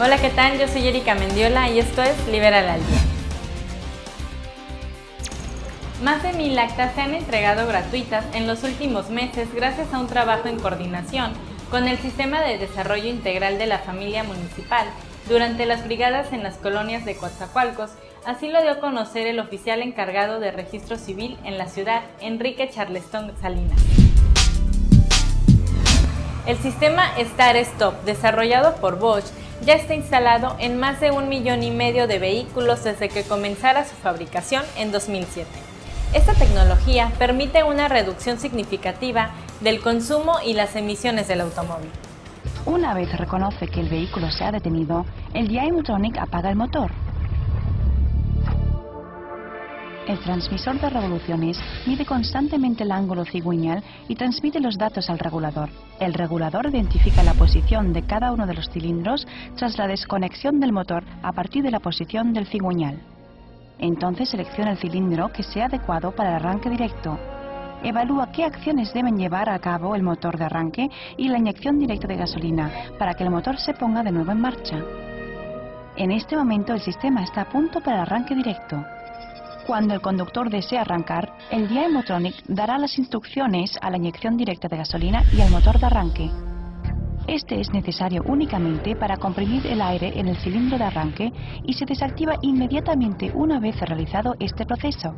Hola, ¿qué tal? Yo soy Erika Mendiola y esto es Liberal al Día. Más de mil actas se han entregado gratuitas en los últimos meses gracias a un trabajo en coordinación con el Sistema de Desarrollo Integral de la Familia Municipal durante las brigadas en las colonias de Coatzacoalcos, así lo dio a conocer el oficial encargado de registro civil en la ciudad, Enrique Charleston Salinas. El sistema Star Stop, desarrollado por Bosch, ya está instalado en más de un millón y medio de vehículos desde que comenzara su fabricación en 2007. Esta tecnología permite una reducción significativa del consumo y las emisiones del automóvil. Una vez reconoce que el vehículo se ha detenido, el DI apaga el motor. El transmisor de revoluciones mide constantemente el ángulo cigüeñal y transmite los datos al regulador. El regulador identifica la posición de cada uno de los cilindros tras la desconexión del motor a partir de la posición del cigüeñal. Entonces selecciona el cilindro que sea adecuado para el arranque directo. Evalúa qué acciones deben llevar a cabo el motor de arranque y la inyección directa de gasolina para que el motor se ponga de nuevo en marcha. En este momento el sistema está a punto para el arranque directo. Cuando el conductor desee arrancar, el DI Motronic dará las instrucciones a la inyección directa de gasolina y al motor de arranque. Este es necesario únicamente para comprimir el aire en el cilindro de arranque y se desactiva inmediatamente una vez realizado este proceso.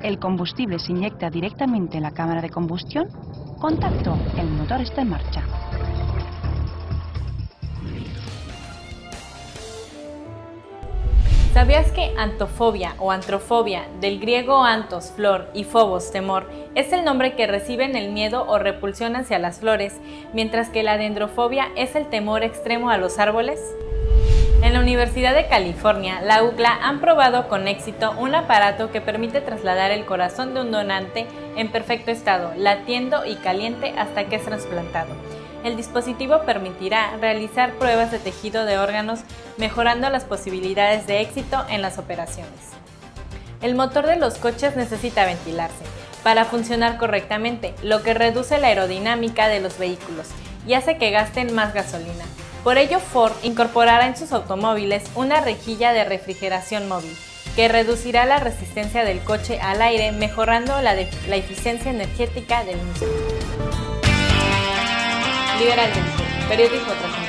El combustible se inyecta directamente en la cámara de combustión. Contacto, el motor está en marcha. ¿Sabías que antofobia o antrofobia, del griego antos, flor, y phobos, temor, es el nombre que reciben el miedo o repulsión hacia las flores, mientras que la dendrofobia es el temor extremo a los árboles? En la Universidad de California, la UCLA han probado con éxito un aparato que permite trasladar el corazón de un donante en perfecto estado, latiendo y caliente hasta que es trasplantado el dispositivo permitirá realizar pruebas de tejido de órganos mejorando las posibilidades de éxito en las operaciones. El motor de los coches necesita ventilarse para funcionar correctamente, lo que reduce la aerodinámica de los vehículos y hace que gasten más gasolina. Por ello, Ford incorporará en sus automóviles una rejilla de refrigeración móvil que reducirá la resistencia del coche al aire, mejorando la, la eficiencia energética del mismo. Liberal del Sur, periodismo trascendente.